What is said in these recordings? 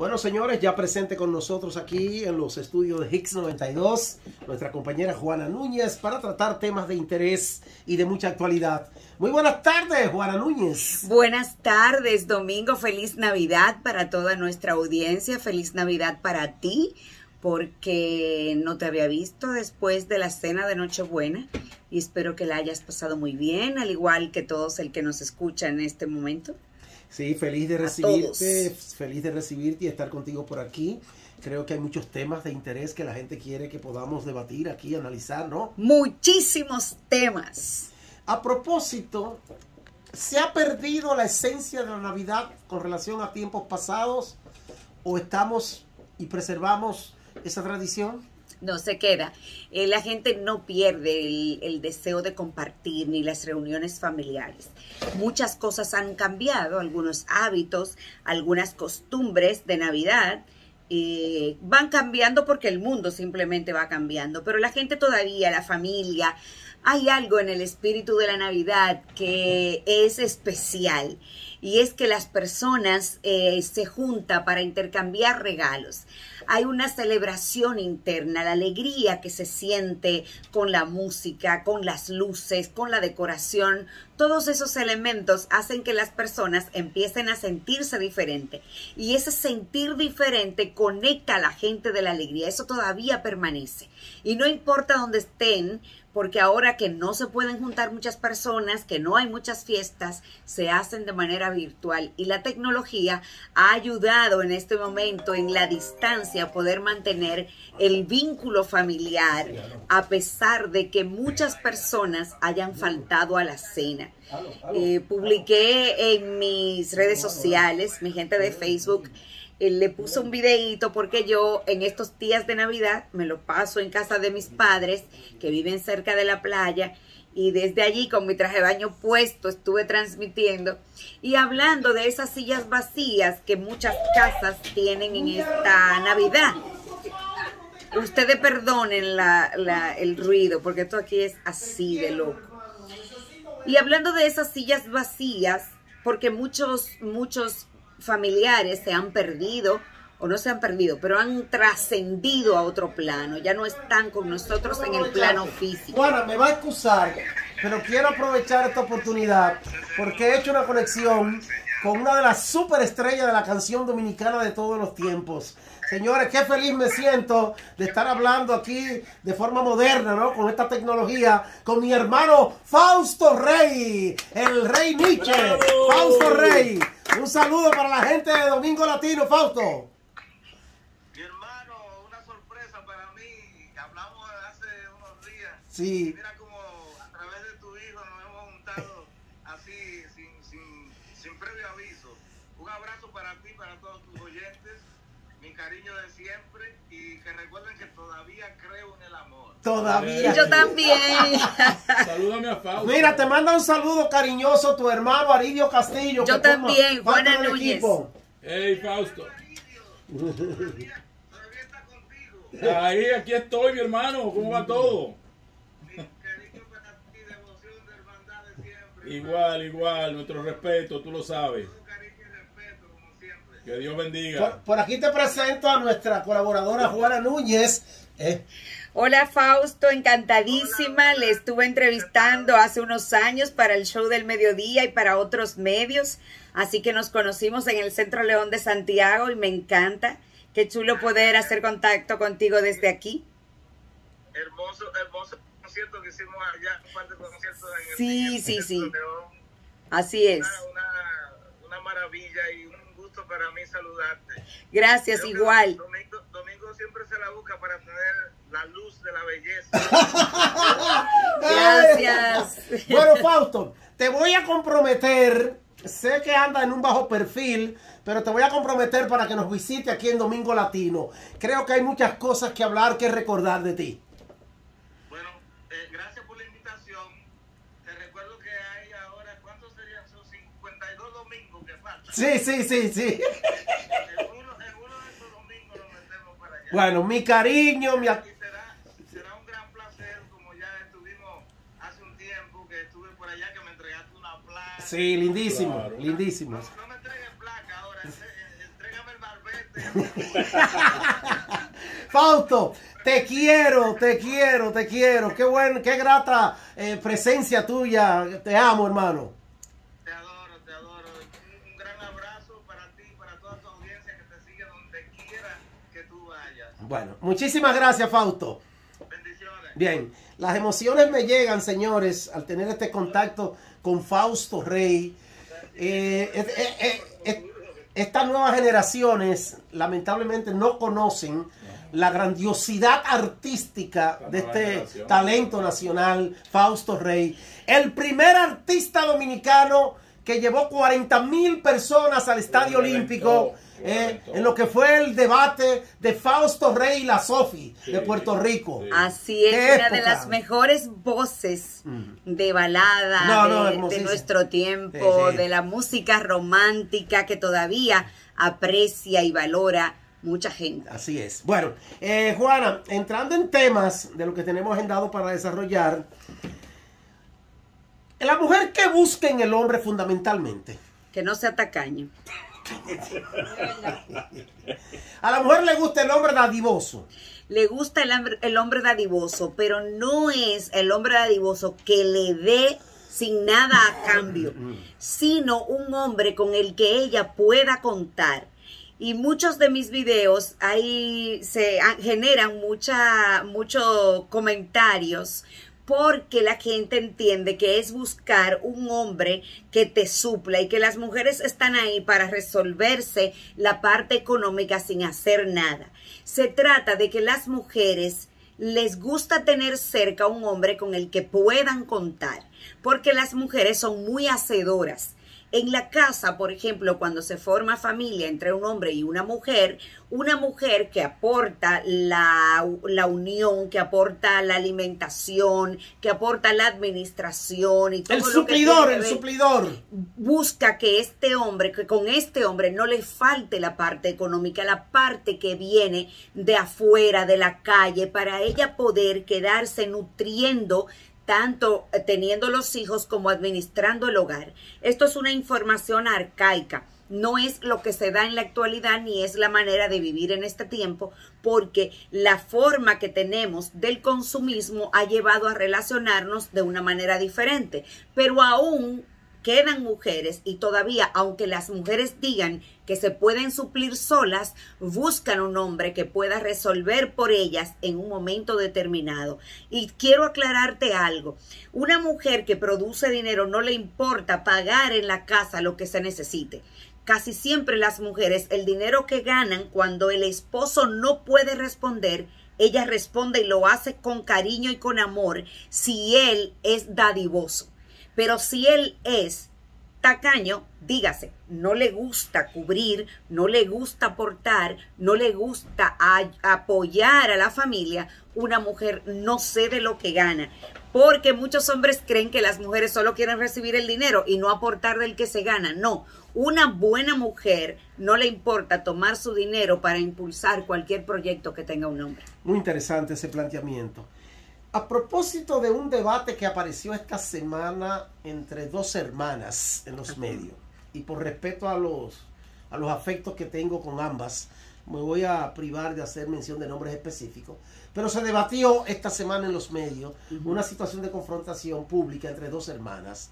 Bueno, señores, ya presente con nosotros aquí en los estudios de Hicks 92, nuestra compañera Juana Núñez, para tratar temas de interés y de mucha actualidad. Muy buenas tardes, Juana Núñez. Buenas tardes, Domingo. Feliz Navidad para toda nuestra audiencia. Feliz Navidad para ti, porque no te había visto después de la cena de Nochebuena y espero que la hayas pasado muy bien, al igual que todos el que nos escucha en este momento. Sí, feliz de recibirte, feliz de recibirte y estar contigo por aquí. Creo que hay muchos temas de interés que la gente quiere que podamos debatir aquí, analizar, ¿no? Muchísimos temas. A propósito, ¿se ha perdido la esencia de la Navidad con relación a tiempos pasados o estamos y preservamos esa tradición? No se queda. Eh, la gente no pierde el, deseo de compartir ni las reuniones familiares. Muchas cosas han cambiado, algunos hábitos, algunas costumbres de Navidad. Eh, van cambiando porque el mundo simplemente va cambiando, pero la gente todavía, la familia, hay algo en el espíritu de la Navidad que es especial y es que las personas eh, se juntan para intercambiar regalos. Hay una celebración interna, la alegría que se siente con la música, con las luces, con la decoración. Todos esos elementos hacen que las personas empiecen a sentirse diferente. Y ese sentir diferente conecta a la gente de la alegría. Eso todavía permanece. Y no importa dónde estén, porque ahora que no se pueden juntar muchas personas, que no hay muchas fiestas, se hacen de manera virtual y la tecnología ha ayudado en este momento en la distancia a poder mantener el vínculo familiar a pesar de que muchas personas hayan faltado a la cena. Eh, publiqué en mis redes sociales, mi gente de Facebook, le puso un videíto porque yo en estos días de Navidad me lo paso en casa de mis padres que viven cerca de la playa y desde allí con mi traje de baño puesto estuve transmitiendo y hablando de esas sillas vacías que muchas casas tienen en esta Navidad. Ustedes perdonen la, el ruido porque esto aquí es así de loco. Y hablando de esas sillas vacías, porque muchos, muchos familiares se han perdido o no se han perdido, pero han trascendido a otro plano, ya no están con nosotros en el plano físico. Bueno, me va a excusar, pero quiero aprovechar esta oportunidad porque he hecho una conexión con una de las superestrellas de la canción dominicana de todos los tiempos. Señores, qué feliz me siento de estar hablando aquí de forma moderna, ¿no? Con esta tecnología, con mi hermano Fausto Rey, el Rey Nietzsche. Fausto Rey. Un saludo para la gente de Domingo Latino, Fausto. Mi hermano, una sorpresa para mí. Hablamos hace unos días. Sí. Mira cómo a través de tu hijo nos hemos juntado así, sin, sin, sin previo aviso. Un abrazo para ti, para todos tus oyentes. Mi cariño de siempre. Y que recuerden que todavía creo en el amor. Todavía. Yo también. Salúdame a Fausto. Mira, te manda un saludo cariñoso tu hermano Aridio Castillo. Yo también, Juana Núñez. equipo. Hey, Fausto. Todavía, todavía está contigo. Ahí, aquí estoy, mi hermano. ¿Cómo va todo? Igual, igual. Nuestro respeto, tú lo sabes. Todo cariño y respeto, como siempre. Que Dios bendiga. por aquí te presento a nuestra colaboradora Juana Núñez. Eh, Hola Fausto, encantadísima. Le estuve entrevistando hace unos años para el show del mediodía y para otros medios. Así que nos conocimos en el Centro León de Santiago y me encanta. Qué chulo poder hacer contacto contigo desde aquí. Hermoso, hermoso concierto que hicimos allá, un par de conciertos en el, Sí, el sí, sí. León. Así es. Una, una, una maravilla y un gusto para mí saludarte. Gracias, Creo igual. Domingo, Domingo siempre se la busca para tener la luz de la belleza. Gracias. Bueno, Fausto, te voy a comprometer. Sé que anda en un bajo perfil, pero te voy a comprometer para que nos visite aquí en Domingo Latino. Creo que hay muchas cosas que hablar, que recordar de ti. bueno, eh, gracias por la invitación. Te recuerdo que hay ahora, ¿cuántos serían? Son 52 domingos que faltan. Sí, sí, sí, sí. Domingos nos metemos para allá. Bueno, mi cariño, mi... será, será un gran placer, como ya estuvimos hace un tiempo, que estuve por allá, que me entregaste una placa. Sí, lindísimo, Claro. lindísimo. No, no me entregues placa ahora, entre- entrégame el barbete Fausto, te quiero, te quiero, te quiero. Qué buen, qué grata eh, presencia tuya. Te amo, hermano. Te adoro, te adoro. Un, un gran abrazo para ti y para toda tu audiencia que te sigue donde quiera que tú vayas. Bueno, muchísimas gracias, Fausto. Bendiciones. Bien, las emociones me llegan, señores, al tener este contacto con Fausto Rey. Eh, eh, eh, eh, eh, estas nuevas generaciones lamentablemente no conocen la grandiosidad artística de este generación. talento nacional, Fausto Rey. El primer artista dominicano que llevó 40 mil personas al Estadio Olímpico eh, en lo que fue el debate de Fausto Rey y la Sofi Sí, de Puerto Rico. sí. Así es, ¿Qué una de las mejores voces de balada No, no, de- nuestro tiempo, Sí, sí. de la música romántica que todavía aprecia y valora mucha gente. Así es. Bueno, eh, Juana, entrando en temas de lo que tenemos agendado para desarrollar, la mujer que busca en el hombre fundamentalmente. Que no sea tacaño. A la mujer le gusta el hombre dadivoso. Le gusta el el hombre dadivoso, pero no es el hombre dadivoso que le dé sin nada a cambio, sino un hombre con el que ella pueda contar. Y muchos de mis videos ahí se generan mucha, muchos comentarios porque la gente entiende que es buscar un hombre que te supla y que las mujeres están ahí para resolverse la parte económica sin hacer nada. Se trata de que las mujeres les gusta tener cerca un hombre con el que puedan contar, porque las mujeres son muy hacedoras. En la casa, por ejemplo, cuando se forma familia entre un hombre y una mujer, una mujer que aporta la, la unión, que aporta la alimentación, que aporta la administración y todo El lo que suplidor, el suplidor. busca que este hombre, que con este hombre no le falte la parte económica, la parte que viene de afuera, de la calle, para ella poder quedarse nutriendo tanto eh, teniendo los hijos como administrando el hogar. Esto es una información arcaica. No es lo que se da en la actualidad ni es la manera de vivir en este tiempo, porque la forma que tenemos del consumismo ha llevado a relacionarnos de una manera diferente. Pero aún quedan mujeres y todavía, aunque las mujeres digan que se pueden suplir solas, buscan un hombre que pueda resolver por ellas en un momento determinado. Y quiero aclararte algo. Una mujer que produce dinero no le importa pagar en la casa lo que se necesite. Casi siempre las mujeres el dinero que ganan cuando el esposo no puede responder, ella responde y lo hace con cariño y con amor si él es dadivoso. Pero si él es tacaño, dígase, no le gusta cubrir, no le gusta aportar, no le gusta apoyar a la familia, una mujer no cede lo que gana. Porque muchos hombres creen que las mujeres solo quieren recibir el dinero y no aportar del que se gana. No, una buena mujer no le importa tomar su dinero para impulsar cualquier proyecto que tenga un hombre. Muy interesante ese planteamiento. A propósito de un debate que apareció esta semana entre dos hermanas en los medios, y por respeto a los, a los afectos que tengo con ambas, me voy a privar de hacer mención de nombres específicos, pero se debatió esta semana en los medios una situación de confrontación pública entre dos hermanas.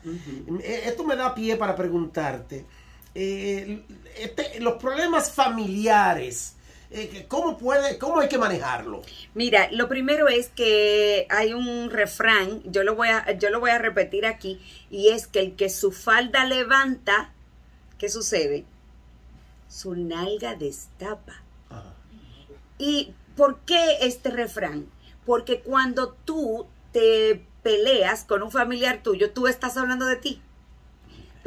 Eh, Esto me da pie para preguntarte, eh, este- los problemas familiares, eh, ¿cómo, puede, ¿cómo hay que manejarlo? Mira, lo primero es que hay un refrán, yo lo voy a, yo lo voy a repetir aquí, y es que el que su falda levanta, ¿qué sucede? Su nalga destapa. Ajá. ¿Y por qué este refrán? Porque cuando tú te peleas con un familiar tuyo, tú estás hablando de ti.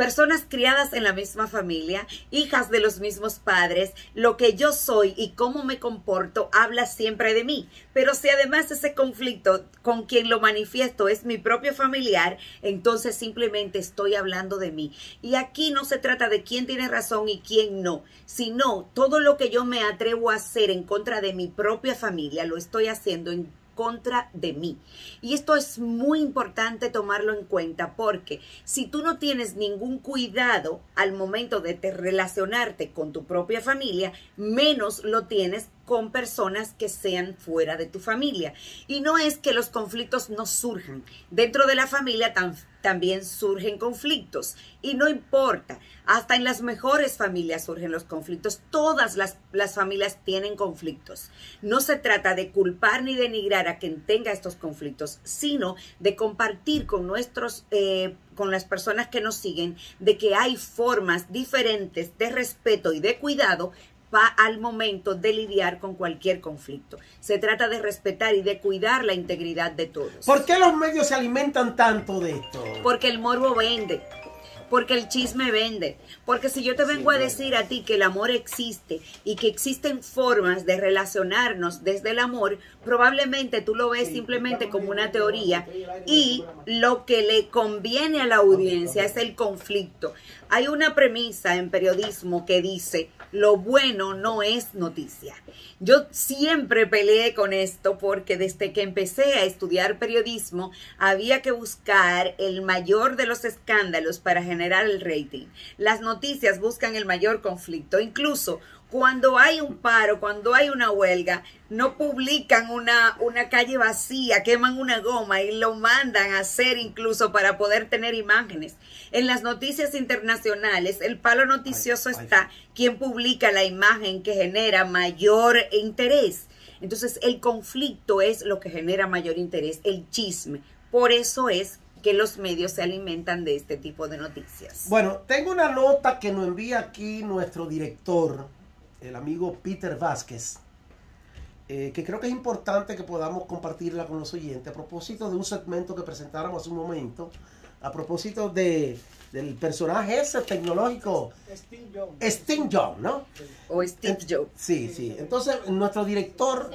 Personas criadas en la misma familia, hijas de los mismos padres, lo que yo soy y cómo me comporto habla siempre de mí. Pero si además ese conflicto con quien lo manifiesto es mi propio familiar, entonces simplemente estoy hablando de mí. Y aquí no se trata de quién tiene razón y quién no, sino todo lo que yo me atrevo a hacer en contra de mi propia familia, lo estoy haciendo en contra de mí. Y esto es muy importante tomarlo en cuenta porque si tú no tienes ningún cuidado al momento de te relacionarte con tu propia familia, menos lo tienes con personas que sean fuera de tu familia. Y no es que los conflictos no surjan. Dentro de la familia también surgen conflictos. Y no importa, hasta en las mejores familias surgen los conflictos. Todas las, las familias tienen conflictos. No se trata de culpar ni denigrar a quien tenga estos conflictos, sino de compartir con nuestros, eh, con las personas que nos siguen, de que hay formas diferentes de respeto y de cuidado va al momento de lidiar con cualquier conflicto. Se trata de respetar y de cuidar la integridad de todos. ¿Por qué los medios se alimentan tanto de esto? Porque el morbo vende. Porque el chisme vende. Porque si yo te vengo a decir a ti que el amor existe y que existen formas de relacionarnos desde el amor, probablemente tú lo ves simplemente como una teoría y lo que le conviene a la audiencia es el conflicto. Hay una premisa en periodismo que dice, lo bueno no es noticia. Yo siempre peleé con esto porque desde que empecé a estudiar periodismo había que buscar el mayor de los escándalos para generar el rating. Las noticias buscan el mayor conflicto. Incluso cuando hay un paro, cuando hay una huelga, no publican una, una calle vacía, queman una goma y lo mandan a hacer incluso para poder tener imágenes. En las noticias internacionales, el palo noticioso está quien publica la imagen que genera mayor interés. Entonces, el conflicto es lo que genera mayor interés, el chisme. Por eso es que los medios se alimentan de este tipo de noticias. Bueno, tengo una nota que nos envía aquí nuestro director, el amigo Peter Vázquez, eh, que creo que es importante que podamos compartirla con los oyentes a propósito de un segmento que presentáramos hace un momento, a propósito de, del personaje ese tecnológico, Steve Jobs. Steve Jobs, ¿no? O Steve Jobs. Sí, sí. Entonces, nuestro director,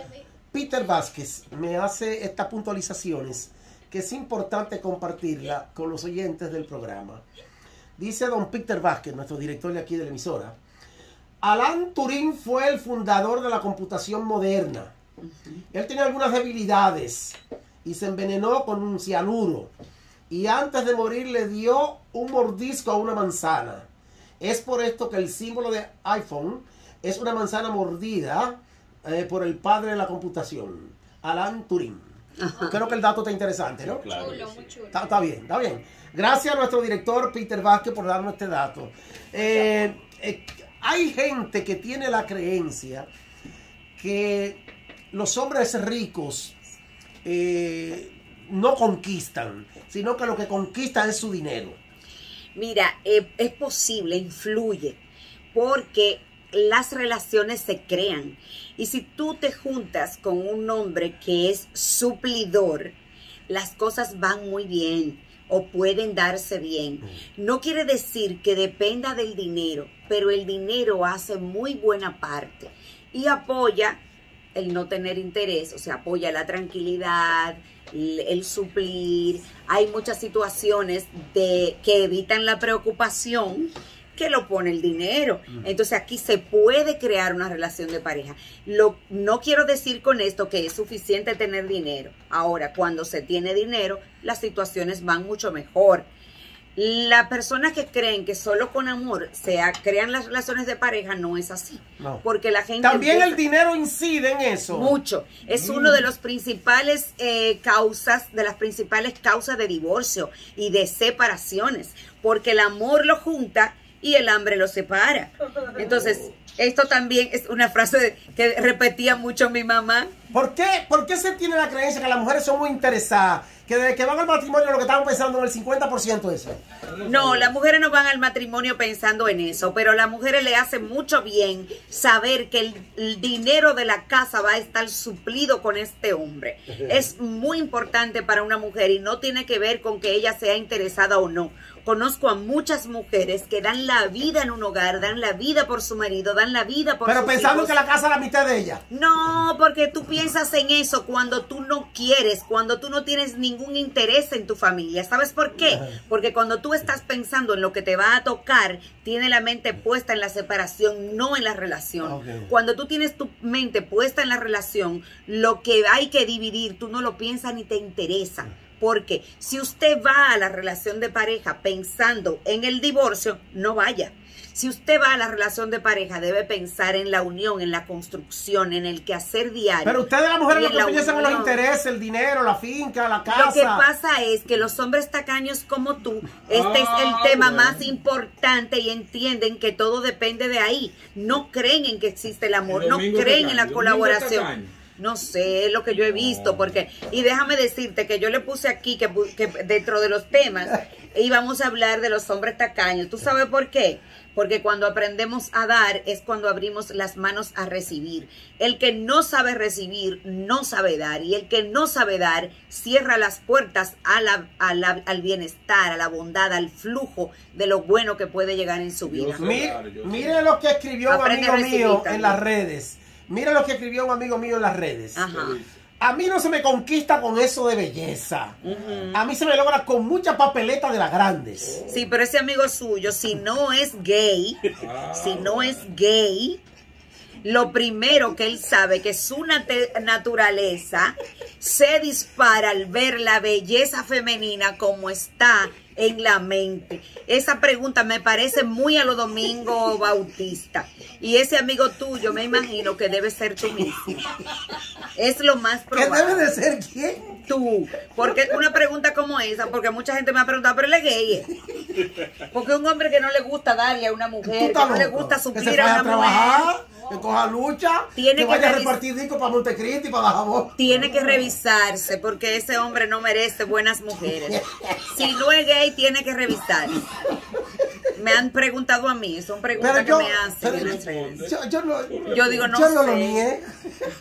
Peter Vázquez, me hace estas puntualizaciones que es importante compartirla con los oyentes del programa. Dice don Peter Vázquez, nuestro director de aquí de la emisora, Alan Turing fue el fundador de la computación moderna. Él tenía algunas debilidades y se envenenó con un cianuro. Y antes de morir le dio un mordisco a una manzana. Es por esto que el símbolo de iPhone es una manzana mordida eh, por el padre de la computación, Alan Turing. Creo que el dato está interesante, ¿no? Claro. Chulo, muy chulo. Está, está bien, está bien. Gracias a nuestro director Peter Vázquez por darnos este dato. Eh, eh, hay gente que tiene la creencia que los hombres ricos eh, no conquistan, sino que lo que conquista es su dinero. Mira, eh, es posible, influye, porque las relaciones se crean. Y si tú te juntas con un hombre que es suplidor, las cosas van muy bien o pueden darse bien. No quiere decir que dependa del dinero, pero el dinero hace muy buena parte y apoya el no tener interés, o sea, apoya la tranquilidad, el, suplir. Hay muchas situaciones de que evitan la preocupación que lo pone el dinero. Entonces aquí se puede crear una relación de pareja. Lo, no quiero decir con esto que es suficiente tener dinero. Ahora, cuando se tiene dinero, las situaciones van mucho mejor. Las personas que creen que solo con amor se crean las relaciones de pareja no es así. No. Porque la gente... También el dinero incide en eso. mucho. Es uno de los principales eh, causas, de las principales causas de divorcio y de separaciones, porque el amor lo junta y el hambre lo separa. Entonces, esto también es una frase que repetía mucho mi mamá. ¿Por qué, ¿Por qué se tiene la creencia que las mujeres son muy interesadas? Que desde que van al matrimonio lo que estamos pensando en el 50% es eso. No, las mujeres no van al matrimonio pensando en eso, pero a las mujeres le hace mucho bien saber que el, el dinero de la casa va a estar suplido con este hombre. Es muy importante para una mujer y no tiene que ver con que ella sea interesada o no. Conozco a muchas mujeres que dan la vida en un hogar, dan la vida por su marido, dan la vida por Pero sus pensando hijos. que la casa es la mitad de ella. No, porque tú piensas en eso cuando tú no quieres, cuando tú no tienes ningún interés en tu familia. ¿Sabes por qué? Porque cuando tú estás pensando en lo que te va a tocar, tiene la mente puesta en la separación, no en la relación. Ok. Cuando tú tienes tu mente puesta en la relación, lo que hay que dividir, tú no lo piensas ni te interesa. Porque si usted va a la relación de pareja pensando en el divorcio, no vaya. Si usted va a la relación de pareja, debe pensar en la unión, en la construcción, en el quehacer diario. Pero ustedes las mujeres lo que piensan en los intereses, el dinero, la finca, la casa. Lo que pasa es que los hombres tacaños como tú, este es Ah, el tema bueno. más importante y entienden que todo depende de ahí. No creen en que existe el amor, El no creen en la colaboración. tacaño. No sé, es lo que yo he visto, porque, y déjame decirte que yo le puse aquí que, pu- que dentro de los temas íbamos a hablar de los hombres tacaños. ¿Tú sabes por qué? Porque cuando aprendemos a dar es cuando abrimos las manos a recibir. El que no sabe recibir no sabe dar y el que no sabe dar cierra las puertas a la- a la- al bienestar, a la bondad, al flujo de lo bueno que puede llegar en su vida. Mire lo que escribió un amigo mío en las redes. Mire lo que escribió un amigo mío en las redes. Ajá. A mí no se me conquista con eso de belleza. A mí se me logra con mucha papeleta de las grandes. Sí, pero ese amigo suyo, si no es gay, Ah, si no es gay, lo primero que él sabe que su naturaleza se dispara al ver la belleza femenina como está en la mente. Esa pregunta me parece muy a lo domingo bautista. Y ese amigo tuyo me imagino que debe ser tú mismo. Es lo más ¿Qué probable debe de ser quién? tú. Porque una pregunta como esa, porque mucha gente me ha preguntado, pero él es gay. Porque un hombre que no le gusta darle a una mujer, que no le gusta suplir a a una mujer, trabajar, que coja lucha, Tiene que que vaya a repartir discos para Montecristi y para tiene que revisarse, porque ese hombre no merece buenas mujeres. Si no es gay, tiene que revisarse. Me han preguntado a mí, son preguntas que me hacen yo, yo no, Yo digo, no yo no sé. lo niegué.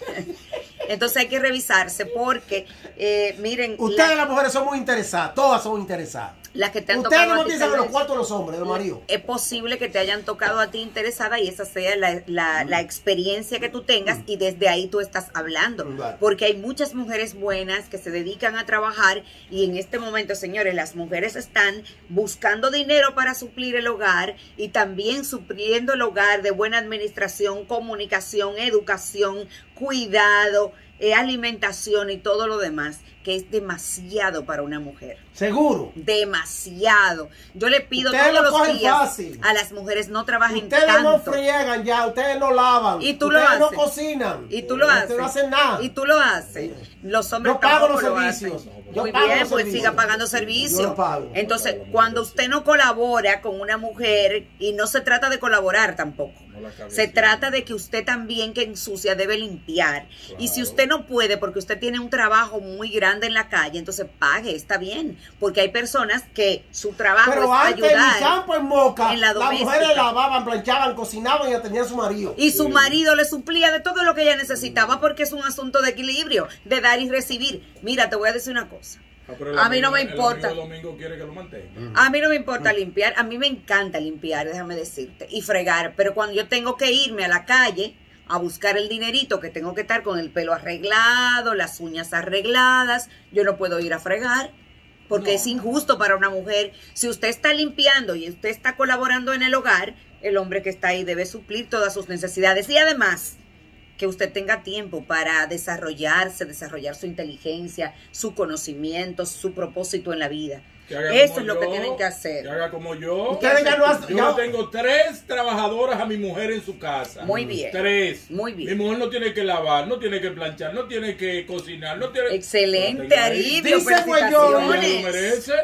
Entonces hay que revisarse porque, eh, miren, Ustedes la- las mujeres son muy interesadas, todas son interesadas. Las que te han Ustedes tocado no los cuartos los hombres, los maridos. es posible que te hayan tocado a ti interesada y esa sea la, la- la experiencia que tú tengas y desde ahí tú estás hablando. Vale. Porque hay muchas mujeres buenas que se dedican a trabajar y en este momento, señores, las mujeres están buscando dinero para suplir el hogar y también supliendo el hogar de buena administración, comunicación, educación, cuidado, eh, alimentación y todo lo demás, que es demasiado para una mujer Seguro. demasiado. Yo le pido Ustedes todos lo los cogen días fácil. a las mujeres no trabajen Ustedes no tanto. friegan ya, ustedes no lavan. Y tú lo ustedes no haces. cocinan. Y tú lo ustedes haces. no hacen nada. Y tú lo haces. Los hombres Yo pago los lo servicios. hacen. Yo Muy pago bien, los pues servicios. siga pagando servicios. pago. Entonces, cuando usted no colabora con una mujer, y no se trata de colaborar tampoco, No se trata de que usted también que ensucia debe limpiar. Y si usted no puede porque usted tiene un trabajo muy grande en la calle, entonces pague, está bien. Porque hay personas que su trabajo Pero es antes en ayudar. campo, en Moca, en la las mujeres lavaban, planchaban, cocinaban y atendían a su marido. Y su marido le suplía de todo lo que ella necesitaba porque es un asunto de equilibrio, de dar y recibir. Mira, te voy a decir una cosa. Ah, el A mí no me el importa. domingo quiere que lo mantenga. A mí no me importa limpiar, a mí me encanta limpiar, déjame decirte, y fregar, pero cuando yo tengo que irme a la calle a buscar el dinerito, que tengo que estar con el pelo arreglado, las uñas arregladas, yo no puedo ir a fregar. Porque es injusto para una mujer. Si usted está limpiando y usted está colaborando en el hogar, el hombre que está ahí debe suplir todas sus necesidades. Y además, que usted tenga tiempo para desarrollarse, desarrollar su inteligencia, su conocimiento, su propósito en la vida. Eso es lo que tienen que hacer. Que haga como yo. Ustedes ya no hacen- Yo ya- tengo tres trabajadoras a mi mujer en su casa. Muy bien. Tres. Muy bien. Mi mujer no tiene que lavar, no tiene que planchar, no tiene que cocinar, no tiene. Excelente. Aribio. Dice Guayón, lo.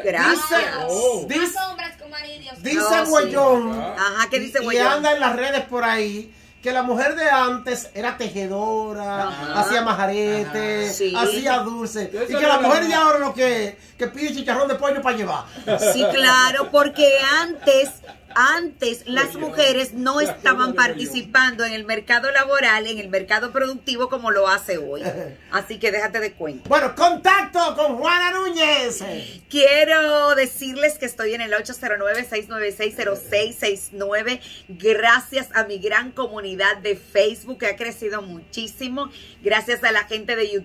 Gracias. Oh. Dice, hombres maridos. dice No, sí. Guayón, Ajá, ¿qué dice y Guayón? anda en las redes por ahí, que la mujer de antes era tejedora, Ajá. hacía majarete, Ajá. Sí. hacía dulce. Eso Y que no la mujer de ahora lo que, que pide chicharrón de pollo para llevar. Sí, claro, porque antes, antes las mujeres no estaban participando en el mercado laboral, en el mercado productivo como lo hace hoy. Así que déjate de cuenta. Bueno, contacto con Juana Núñez. Quiero decirles que estoy en el 809-696-0669. Gracias a mi gran comunidad de Facebook que ha crecido muchísimo. Gracias a la gente de YouTube.